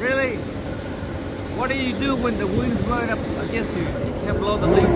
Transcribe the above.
Really? What do you do when the wind's blowing up against you? You can't blow the leaves.